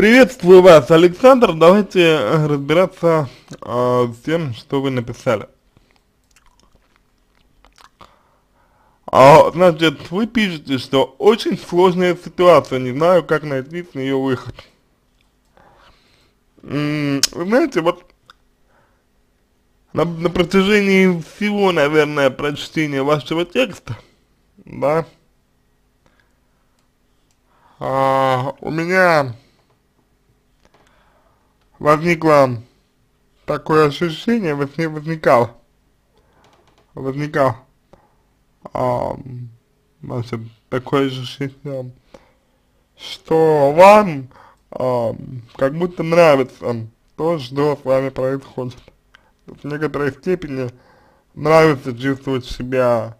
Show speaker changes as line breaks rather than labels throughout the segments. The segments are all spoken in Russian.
Приветствую вас, Александр. Давайте разбираться э, с тем, что вы написали. А, значит, вы пишете, что очень сложная ситуация, не знаю, как найти с нее выход. Вы знаете, вот на, на протяжении всего, наверное, прочтения вашего текста, да, а, у меня возникло такое ощущение, возникало, возникало, а, значит, такое ощущение, что вам а, как будто нравится то, что с вами происходит. В некоторой степени нравится чувствовать себя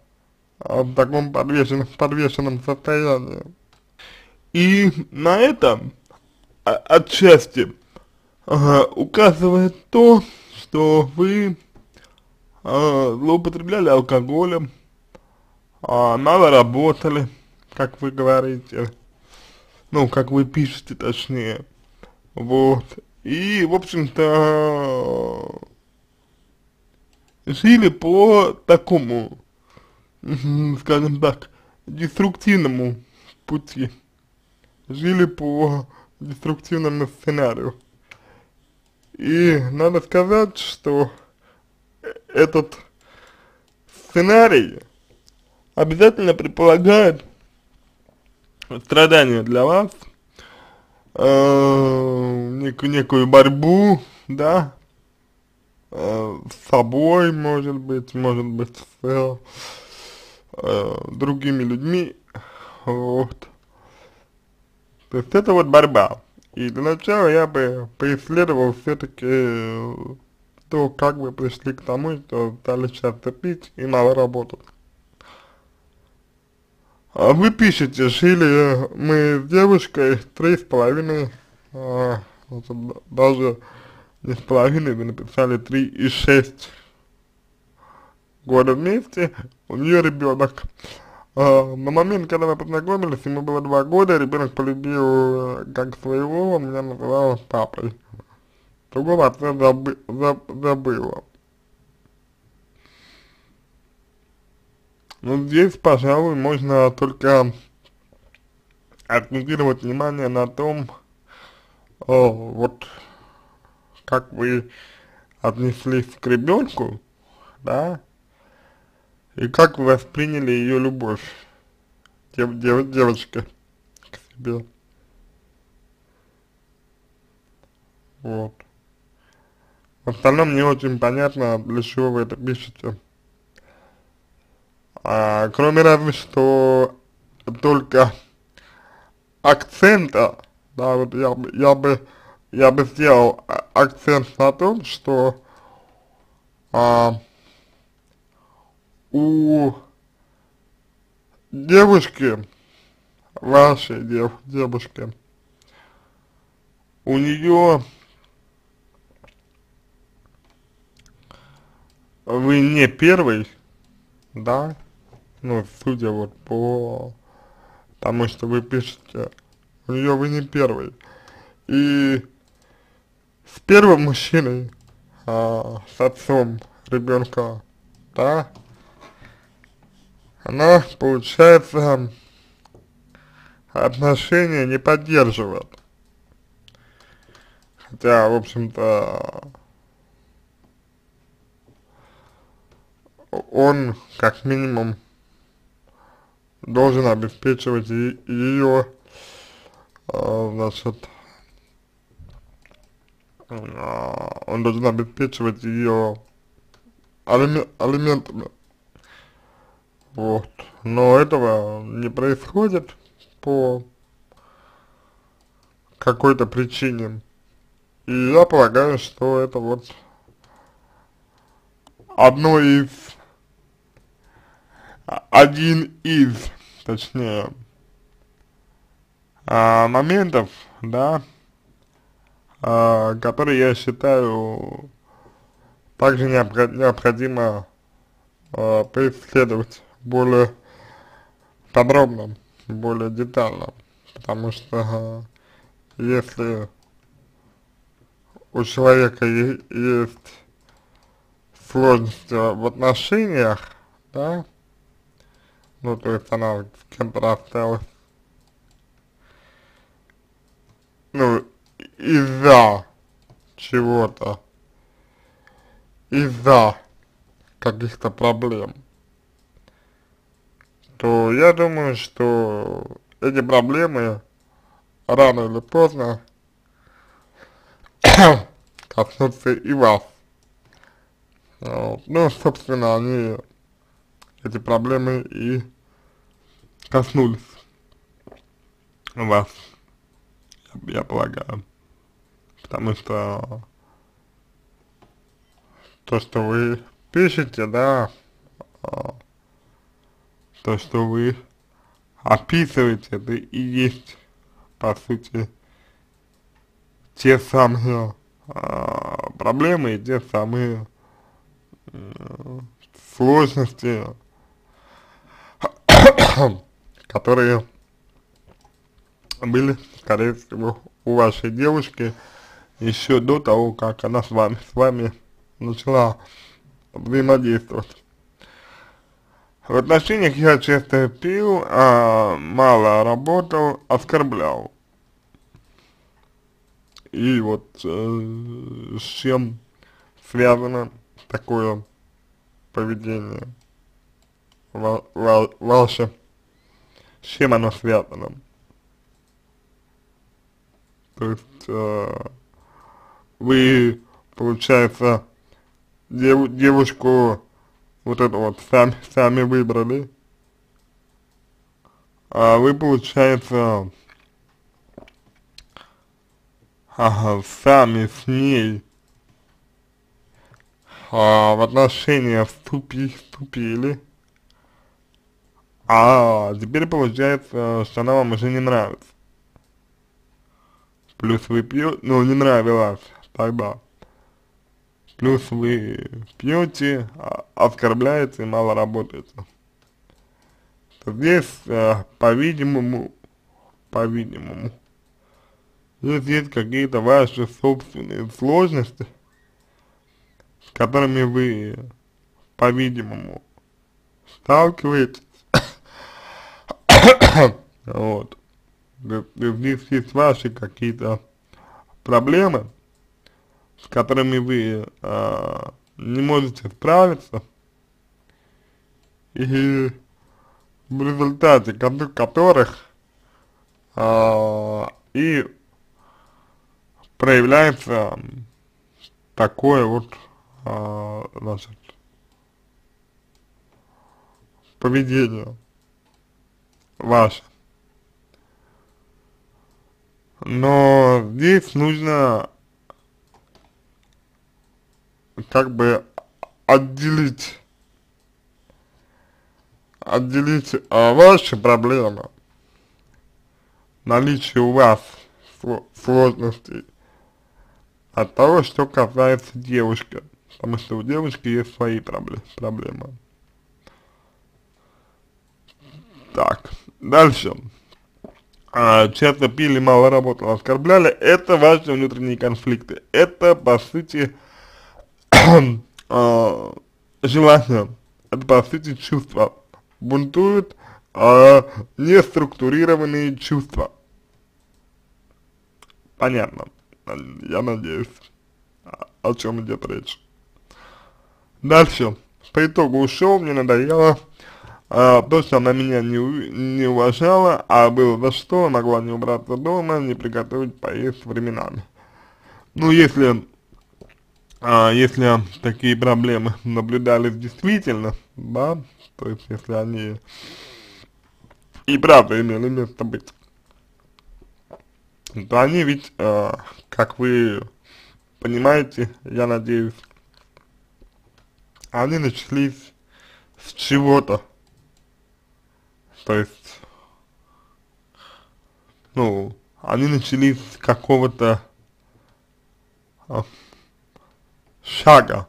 а, в таком подвешенном, подвешенном состоянии. И на этом а, отчасти указывает то, что вы а, злоупотребляли алкоголем, мало работали, как вы говорите, ну, как вы пишете точнее, вот, и, в общем-то, жили по такому, скажем так, деструктивному пути, жили по деструктивному сценарию. И надо сказать, что этот сценарий обязательно предполагает страдания для вас, э, некую, некую борьбу, да, э, с собой, может быть, может быть, с э, другими людьми, вот. То есть это вот борьба. И для начала я бы поисследовал все-таки то, как вы пришли к тому, что стали часто пить и мало работать. А вы пишете, жили мы с девушкой три с половиной, а, даже не с половиной, вы написали три и шесть года вместе, у нее ребенок. А, на момент, когда мы познакомились, ему было два года, ребенок полюбил э, как своего, он меня называл папой. Другого отца забы заб забыла. Ну, здесь, пожалуй, можно только акцентировать внимание на том, о, вот, как вы отнеслись к ребенку, да, и как вы восприняли ее любовь, дев, дев, девочка, к себе. Вот. В остальном не очень понятно, для чего вы это пишете. А, кроме разве что только акцента, да, вот я я бы, я бы сделал акцент на том, что а, у девушки, вашей дев, девушки, у нее вы не первый, да, ну, судя вот по тому, что вы пишете, у нее вы не первый. И с первым мужчиной, а, с отцом ребенка, да, она, получается, отношения не поддерживает. Хотя, в общем-то, он, как минимум, должен обеспечивать ее, э, значит, э, он должен обеспечивать ее алиментами. Вот. Но этого не происходит по какой-то причине. И я полагаю, что это вот одно из один из, точнее, а, моментов, да, а, которые я считаю также необходимо а, преследовать более подробно, более детально, потому что если у человека есть сложности в отношениях, да, ну, то есть она с кем-то рассталась, ну, из-за чего-то, из-за каких-то проблем, то я думаю, что эти проблемы рано или поздно коснутся и вас. Ну, собственно, они, эти проблемы и коснулись вас, я, я полагаю. Потому что то, что вы пишете, да, а, то, что вы описываете, это и есть, по сути, те самые э, проблемы и те самые э, сложности, которые были, скорее всего, у вашей девушки еще до того, как она с вами, с вами начала взаимодействовать. В отношениях я часто пил, а, мало работал, оскорблял. И вот э, с чем связано такое поведение ва ва ваше? С чем оно связано? То есть э, вы, получается, дев девушку вот это вот сами, сами выбрали, а вы, получается, ага, сами с ней а, в отношения вступи, вступили, а теперь получается, что она вам уже не нравится. Плюс вы пьете, ну не нравилась тогда. Плюс вы пьете, а, оскорбляете, мало работаете. Здесь, э, по-видимому, по-видимому, Здесь есть какие-то ваши собственные сложности, с которыми вы, по-видимому, сталкиваетесь. вот. Здесь есть ваши какие-то проблемы, с которыми вы э, не можете справиться, и в результате которых э, и проявляется такое вот, а, значит, поведение ваше. Но здесь нужно как бы отделить, отделить а, ваши проблемы, наличие у вас сложностей от того, что касается девушки, потому что у девушки есть свои проблемы. проблемы. Так, дальше. А, часто пили, мало работали, оскорбляли. Это ваши внутренние конфликты. Это, по сути, желание. Сути, чувства. Бунтуют а, неструктурированные чувства. Понятно я надеюсь, о чем идет речь. Дальше. По итогу ушел, мне надоело, а, то, что она меня не, не уважала, а было за что, могла не убраться дома, не приготовить поесть временами. Ну, если, а, если такие проблемы наблюдались действительно, да, то есть если они и правда имели место быть, то они ведь, э, как вы понимаете, я надеюсь, они начались с чего-то. То есть, ну, они начались с какого-то э, шага,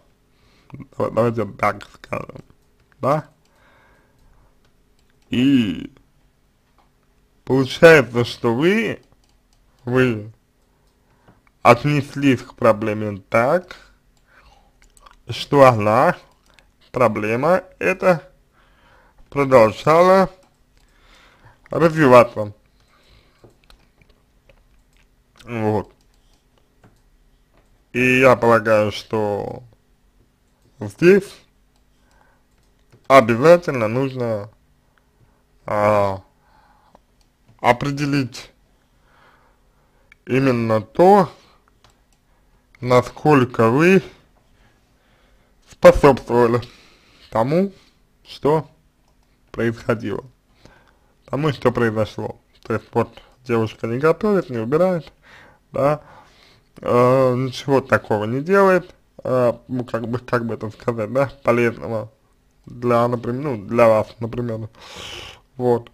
давайте так скажем, да? И получается, что вы вы отнеслись к проблеме так, что она, проблема эта, продолжала развиваться. Вот. И я полагаю, что здесь обязательно нужно а, определить именно то, насколько вы способствовали тому, что происходило, тому, что произошло. То есть вот девушка не готовит, не убирает, да, э, ничего такого не делает, э, ну, как бы, как бы это сказать, да, полезного для, например, ну, для вас, например, вот.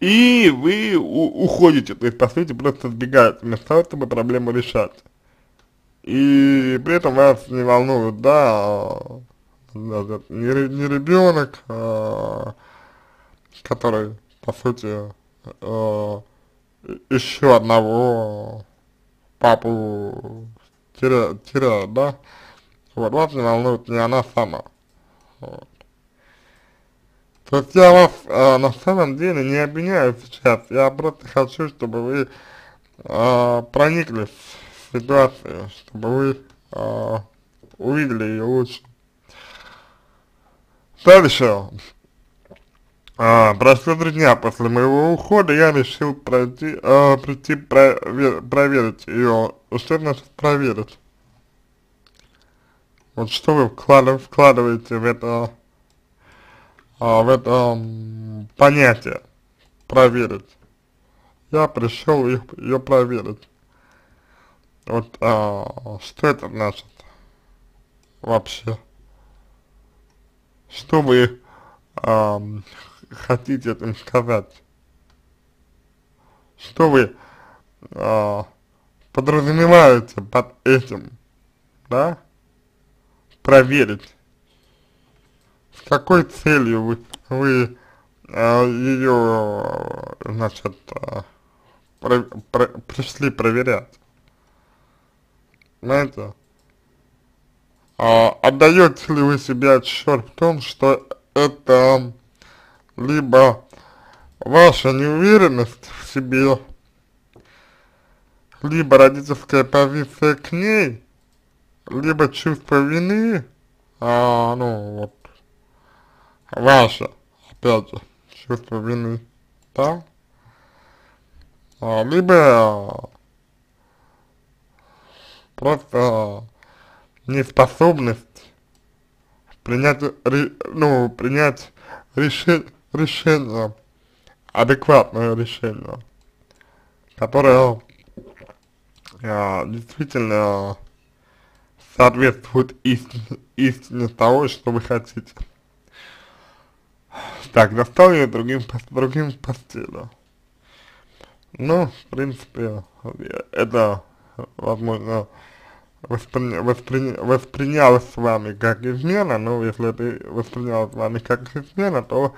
И вы уходите, то есть, по сути, просто сбегаете, вместо того, чтобы проблему решать. И при этом вас не волнует, да, не, не ребенок, а, который, по сути, а, еще одного папу теряет, теряет, да, вот вас не волнует не она сама, вот. То есть я вас э, на самом деле не обвиняю сейчас, я просто хочу, чтобы вы э, прониклись в ситуацию, чтобы вы э, увидели ее лучше. Дальше. А, прошло три дня после моего ухода я решил пройти, а, прийти провер, проверить ее. Что значит проверить? Вот что вы вкладыв, вкладываете в это а, в это понятие проверить. Я пришел их, ее проверить. Вот а, что это значит вообще? Что вы а, хотите этим сказать? Что вы а, подразумеваете под этим, да? Проверить с какой целью вы, вы а, ее, значит, а, про, про, пришли проверять? Знаете? А, отдаете ли вы себе отчет в том, что это либо ваша неуверенность в себе, либо родительская позиция к ней, либо чувство вины, а, ну, вот, ваше, опять же, чувство вины, да? А, либо просто неспособность принять, ну, принять реши, решение, адекватное решение, которое а, действительно соответствует истине, истине того, что вы хотите. Так, достал ее другим, другим постелю. Ну, в принципе, это, возможно, воспри, воспри, воспринялось с вами как измена, но если это воспринялось с вами как измена, то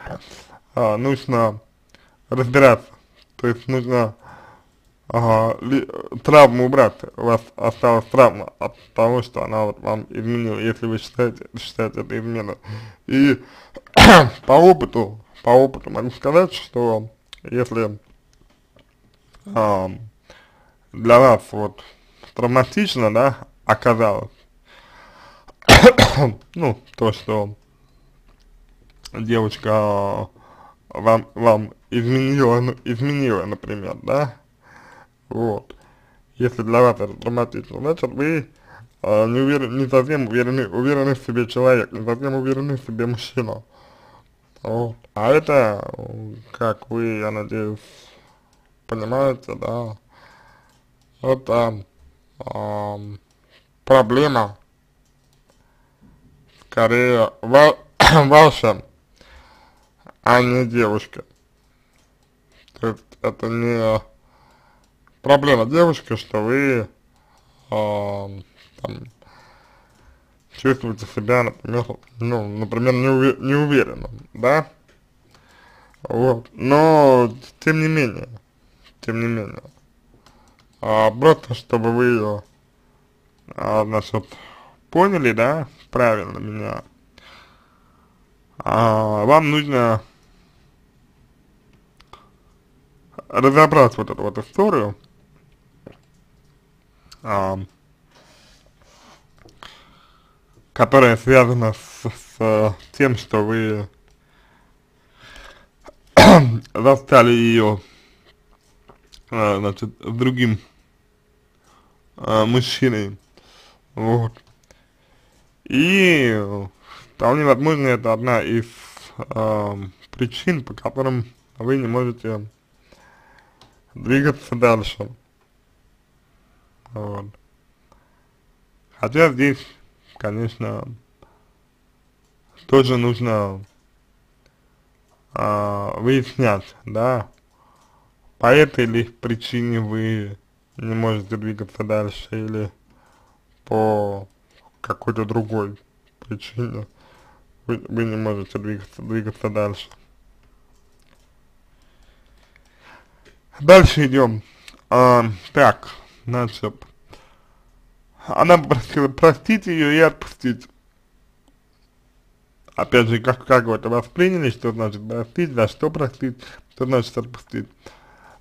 а, нужно разбираться. То есть нужно ага, ли, травму убрать, у вас осталась травма от того, что она вот вам изменила, если вы считаете, считаете это изменой. И по опыту, по опыту могу сказать, что если э, для вас вот травматично, да, оказалось, ну, то, что девочка вам, вам изменила, ну, изменила, например, да, вот. Если для вас это травматично, значит вы э, не, уверен, не совсем уверены, уверены в себе человек, не совсем уверены в себе мужчина. Вот. А это, как вы, я надеюсь, понимаете, да, это э, проблема, скорее, ва ваша, а не девушка. То есть это не проблема девушки, что вы э, там, чувствуете себя, например, ну, например, неуве неуверенно, да, вот, но, тем не менее, тем не менее, а, просто чтобы вы, а, значит, поняли, да, правильно меня, а, вам нужно разобрать вот эту вот историю, а, которая связана с, с тем, что вы застали ее, а, значит, с другим а, мужчиной, вот. И вполне возможно это одна из а, причин, по которым вы не можете двигаться дальше. Вот. Хотя здесь, конечно, тоже нужно а, выяснять, да, по этой ли причине вы не можете двигаться дальше или по какой-то другой причине вы, вы не можете двигаться, двигаться дальше. Дальше идем. А, так, значит, она попросила простить ее и отпустить. Опять же, как, как вы это восприняли, что значит простить, за что простить, что значит отпустить.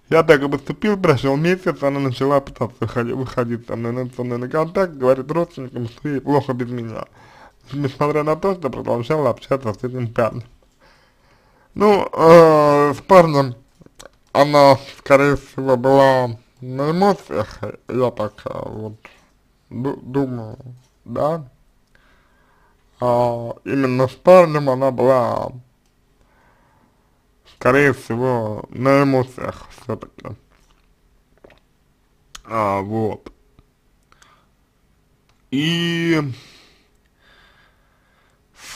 Я так и поступил, прошел месяц, она начала пытаться выходить, выходить со мной, со мной на контакт, говорит родственникам, что ей плохо без меня. Несмотря на то, что продолжала общаться с этим парнем. Ну, э, с парнем она, скорее всего, была на эмоциях, я так э, вот думаю, да. А именно с парнем она была, скорее всего, на эмоциях все-таки. А, вот. И,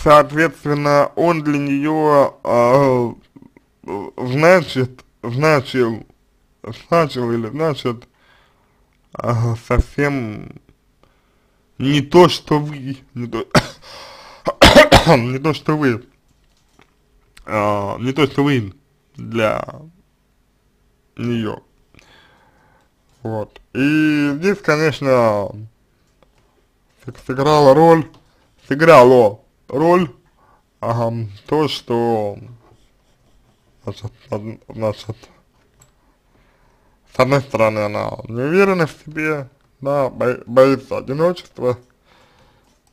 соответственно, он для нее, а, значит, значил, значил или значит а, совсем не то, что вы, не то, не то, что вы, а, не то, что вы для нее. Вот. И здесь, конечно, сыграла роль, сыграло роль ага, то, что значит, значит, с одной стороны, она не уверена в себе, да, бо боится одиночества,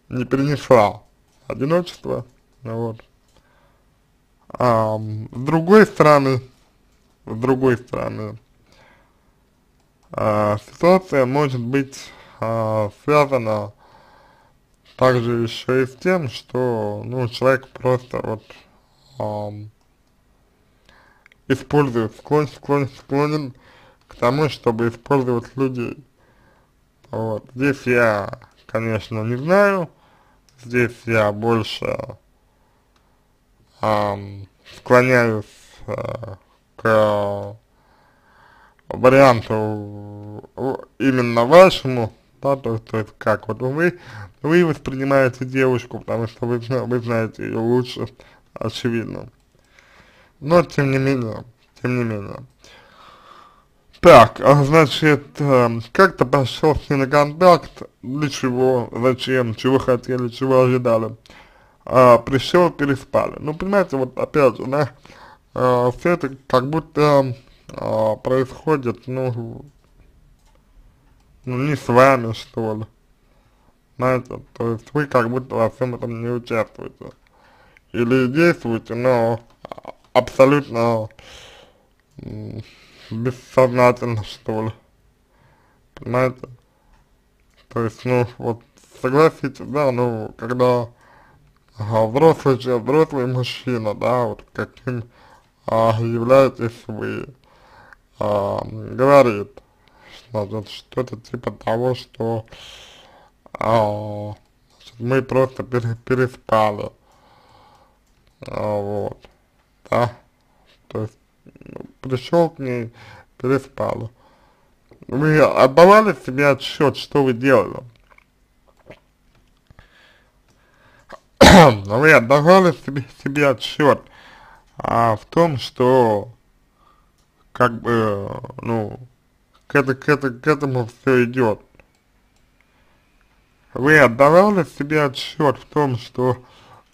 не перенесла одиночество, вот. А с другой стороны, с другой стороны, а, ситуация может быть а, связана также еще и с тем, что, ну, человек просто вот а, использует, склон, склон, склонен к тому, чтобы использовать людей. Вот. Здесь я, конечно, не знаю, здесь я больше склоняюсь э, к варианту именно вашему, да, то, то есть как вот вы, вы воспринимаете девушку, потому что вы, вы знаете ее лучше, очевидно. Но тем не менее, тем не менее. Так, а, значит, э, как-то пошел с ней на контакт, для чего, зачем, чего хотели, чего ожидали. А, пришел, переспали. Ну, понимаете, вот опять же, да, а, все это как будто а, происходит, ну, ну, не с вами, что ли. Знаете, то есть вы как будто во всем этом не участвуете. Или действуете, но абсолютно бессознательно, что ли. Понимаете? То есть, ну, вот, согласитесь, да, ну, когда ага, взрослый взрослый мужчина, да, вот каким а, являетесь вы, а, говорит, значит, что-то типа того, что а, значит, мы просто пере, переспали, а, вот, да, то есть пришел к ней, переспал. Вы отдавали себе отсчет, что вы делали? вы отдавали себе, себе отсчет а, в том, что как бы, ну, к, это, к, это, к этому все идет. Вы отдавали себе отчет в том, что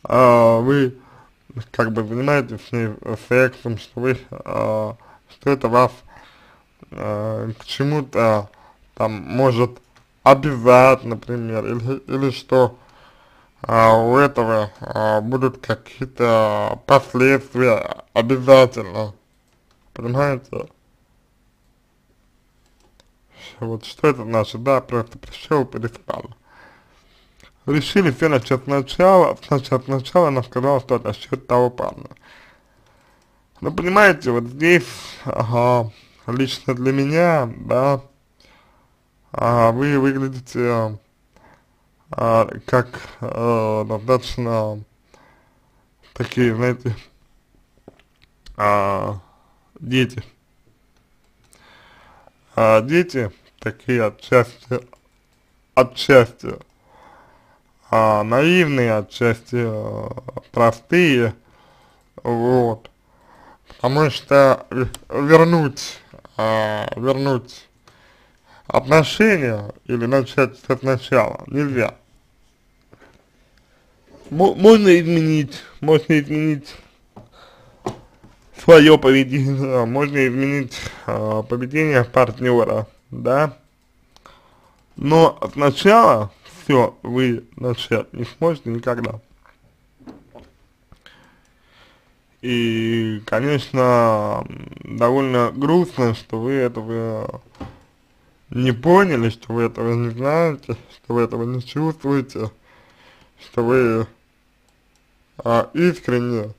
э, вы как бы занимаетесь с ней сексом, что вы, э, что это вас э, к чему-то там может обязать, например, или, или что а, у этого а, будут какие-то последствия обязательно, понимаете? Вот что это значит, да, просто пришел, переспал. Решили все начать сначала, сначала, сначала она сказала, что это счет того парня. Ну, понимаете, вот здесь, ага, лично для меня, да, а, вы выглядите а, как а, достаточно такие, знаете, а, дети. А, дети такие отчасти, отчасти а, наивные, отчасти а, простые, вот, потому что вернуть, а, вернуть отношения или начать с сначала нельзя. М можно изменить, можно изменить свое поведение, можно изменить э, поведение партнера, да, но сначала все вы начать не сможете никогда. И, конечно, довольно грустно, что вы этого не поняли, что вы этого не знаете, что вы этого не чувствуете, что вы а, искренне,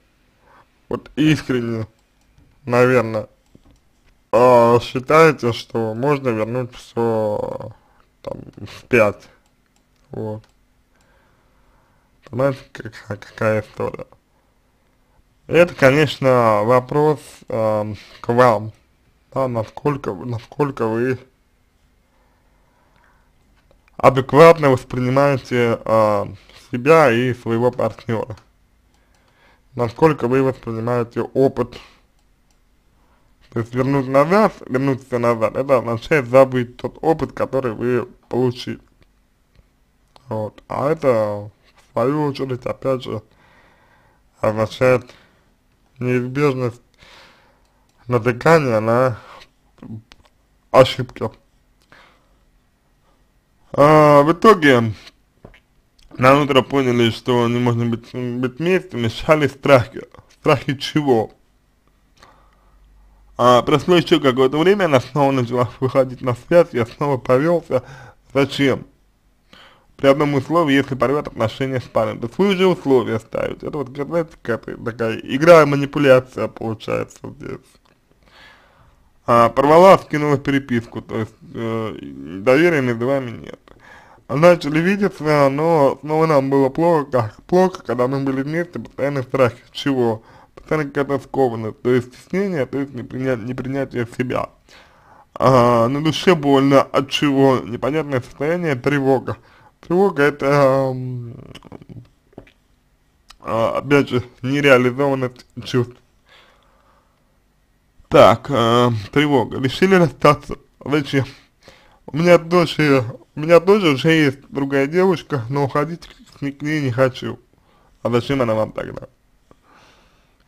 вот искренне, наверное, а, считаете, что можно вернуть все там вспять, вот. Понимаете, какая, какая история? Это, конечно, вопрос э, к вам, да, насколько, насколько вы адекватно воспринимаете э, себя и своего партнера. Насколько вы воспринимаете опыт. То есть вернуть назад, вернуться назад, это означает забыть тот опыт, который вы получили. Вот. А это, в свою очередь, опять же, означает неизбежность натыкания на ошибки. А, в итоге, на утро поняли, что не можно быть, быть вместе, мешали страхи. Страхи чего? А, прошло еще какое-то время, она снова начала выходить на связь, я снова повелся. Зачем? При одном условии, если порвет отношения с парнем. То есть вы условия ставите. Это вот, какая-то такая игра манипуляция получается здесь а, порвала, скинула переписку, то есть э, доверия между вами нет. Начали видеться, но снова нам было плохо, как плохо, когда мы были вместе, постоянный страх чего? Постоянно какая-то скованность, то есть стеснение, то есть непринятие, непринятие себя. А, на душе больно, от чего? Непонятное состояние, тревога. Тревога это, а, опять же, нереализованность чувств. Так, э, тревога. Решили расстаться. Зачем? У меня тоже, у меня тоже уже есть другая девушка, но уходить к ней не хочу. А зачем она вам тогда?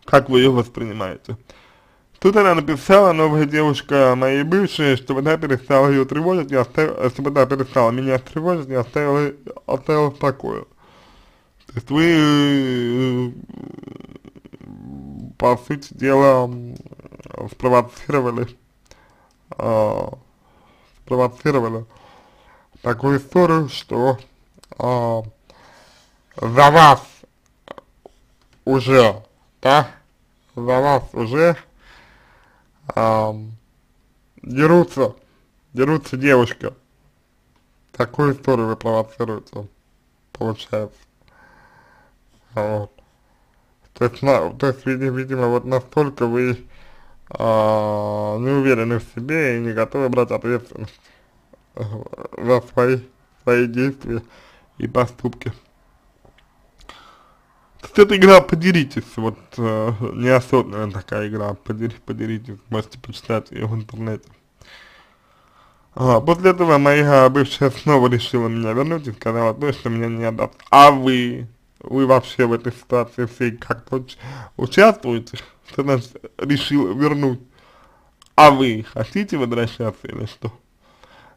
Как вы ее воспринимаете? Тут она написала, новая девушка моей бывшей, чтобы она перестала ее тревожить, и оставила, чтобы она перестала меня тревожить и оставила, оставила в покое. То есть вы, по сути дела, спровоцировали, э, спровоцировали такую историю, что э, за вас уже, да, за вас уже э, дерутся, дерутся девушка. Такую историю вы провоцируете, получается. Вот. То есть, на, то есть видимо, вот настолько вы а, не уверены в себе и не готовы брать ответственность э, за свои, свои действия и поступки. То эта игра «Подеритесь», вот э, неосознанная такая игра «Подери, «Подеритесь», можете почитать ее в интернете. А, после этого моя бывшая снова решила меня вернуть и сказала то, что меня не отдаст. А вы, вы вообще в этой ситуации всей как-то участвуете? Что значит решил вернуть? А вы хотите возвращаться или что?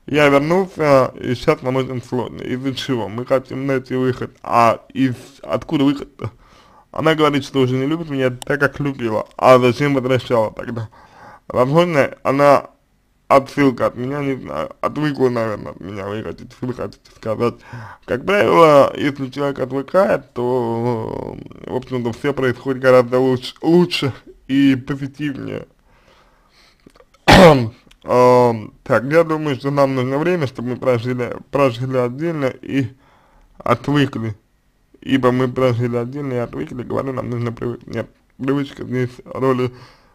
Я вернулся, и сейчас нам очень сложно. Из-за чего? Мы хотим найти выход. А из откуда выход-то? Она говорит, что уже не любит меня так, как любила. А зачем возвращала тогда? Возможно, она отсылка от меня, не знаю, отвыкла, наверное, от меня, вы хотите, вы хотите сказать. Как правило, если человек отвыкает, то, в общем-то, все происходит гораздо лучше, лучше и позитивнее. так, я думаю, что нам нужно время, чтобы мы прожили, прожили отдельно и отвыкли. Ибо мы прожили отдельно и отвыкли, говорю, нам нужно привыкнуть. Нет, привычка здесь роли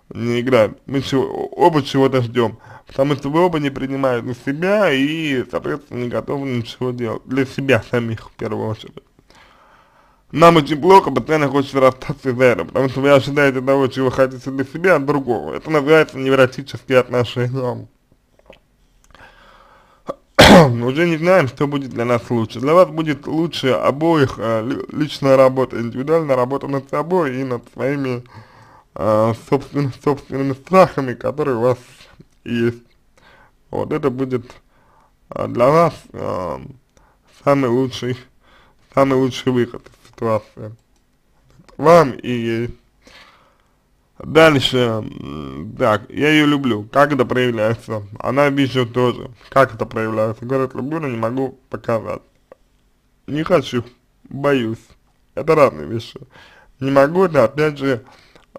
не играет. Мы чего, оба чего-то ждем. Потому что вы оба не принимаете на себя и, соответственно, не готовы ничего делать. Для себя самих, в первую очередь. Нам очень плохо, постоянно хочется расстаться из-за этого, потому что вы ожидаете того, чего хотите для себя, от другого. Это называется невротические отношения. Уже не знаем, что будет для нас лучше. Для вас будет лучше обоих э, личная работа, индивидуальная работа над собой и над своими собственными, собственными страхами, которые у вас есть. Вот это будет э, для вас э, самый лучший, самый лучший выход из ситуации. Вам и ей. Дальше, так, я ее люблю. Как это проявляется? Она вижу тоже. Как это проявляется? Говорит, люблю, но не могу показать. Не хочу, боюсь. Это разные вещи. Не могу, это опять же э,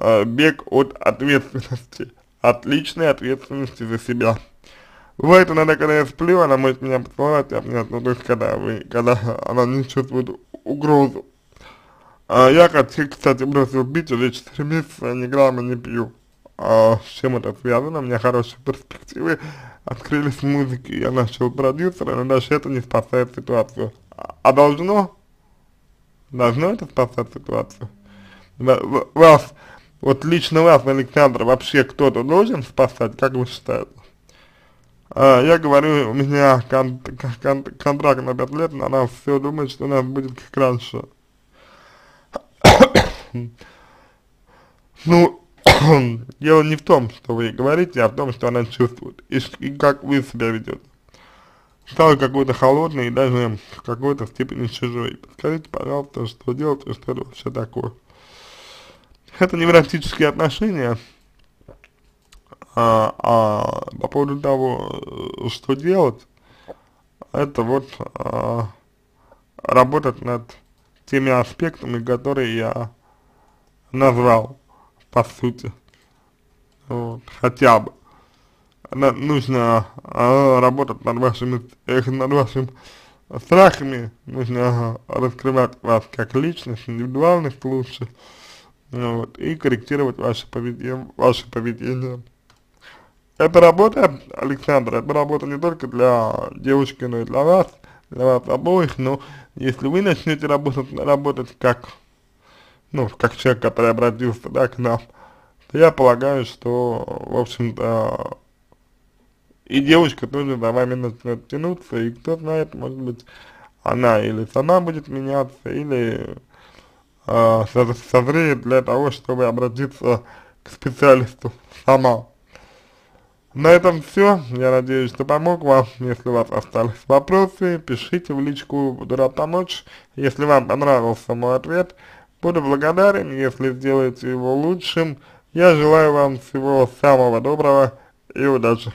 бег от ответственности от личной ответственности за себя. Бывает иногда, когда я сплю, она может меня поцеловать, обнять, ну то есть когда вы, когда она не чувствует угрозу. А я, кстати, бросил пить уже 4 месяца, ни грамма не пью. А с чем это связано? У меня хорошие перспективы, открылись музыки, я начал продюсера, но даже это не спасает ситуацию. А, а должно? Должно это спасать ситуацию? Вас вот лично вас, Александр, вообще кто-то должен спасать, как вы считаете? А, я говорю, у меня кон кон контракт на 5 лет, но она все думает, что у нас будет как раньше. ну, дело не в том, что вы говорите, а в том, что она чувствует, и, и как вы себя ведете. Стал какой-то холодный и даже в какой-то степени чужой. Скажите, пожалуйста, что делать и что это вообще такое это невротические отношения, а, а по поводу того, что делать, это вот а, работать над теми аспектами, которые я назвал, по сути, вот, хотя бы. На, нужно а, работать над вашими, над вашими страхами, нужно раскрывать вас как личность, индивидуальность лучше, вот, и корректировать ваше поведение, ваше поведение. Это работа, Александр, это работа не только для девушки, но и для вас, для вас обоих, но если вы начнете работать, работать как, ну, как человек, который обратился, да, к нам, то я полагаю, что, в общем-то, и девушка тоже за вами начнет тянуться, и кто знает, может быть, она или сама будет меняться, или э, созреет для того, чтобы обратиться к специалисту сама. На этом все. Я надеюсь, что помог вам. Если у вас остались вопросы, пишите в личку, буду рад помочь. Если вам понравился мой ответ, буду благодарен, если сделаете его лучшим. Я желаю вам всего самого доброго и удачи.